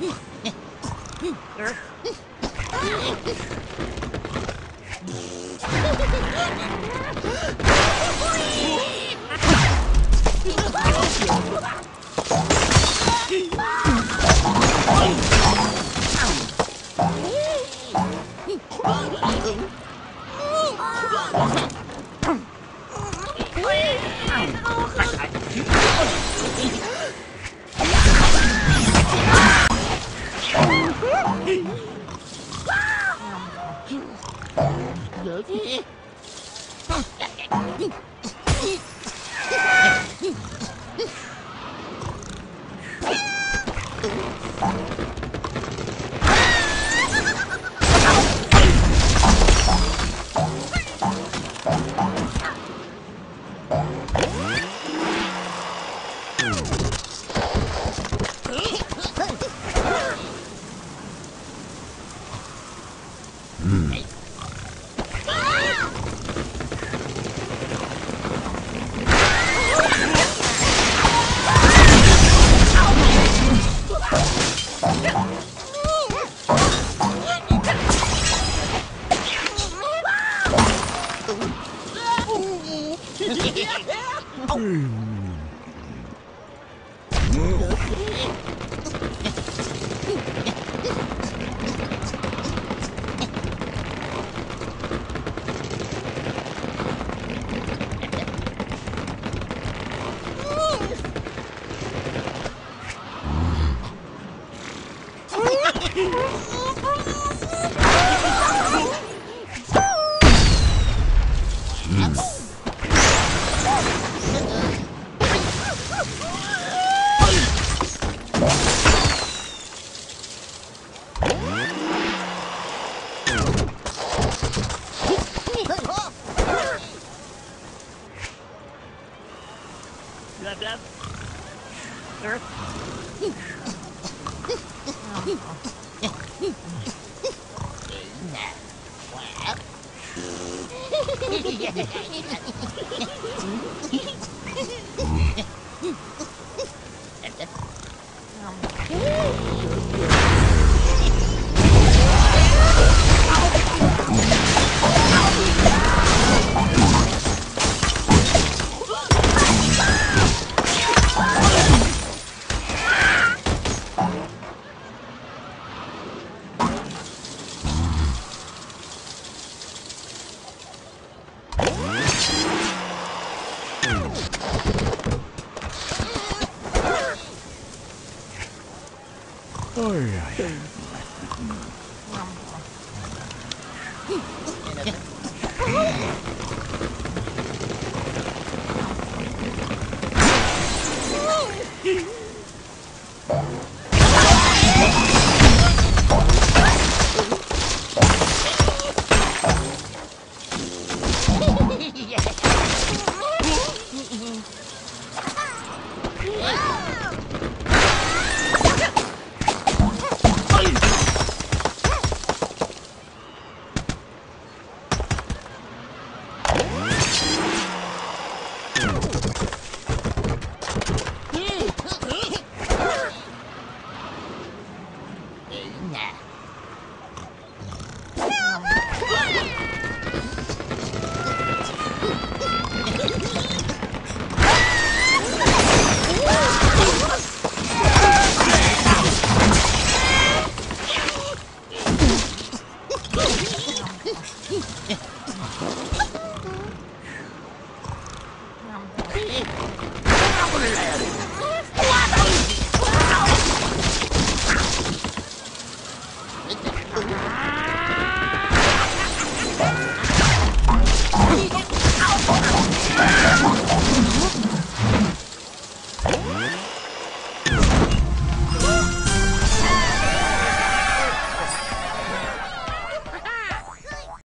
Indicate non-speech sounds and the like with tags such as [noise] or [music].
Oh, 気持。Mm. that dead? Sir? Well... Oh, [laughs] yeah, yeah. [laughs] Get over there!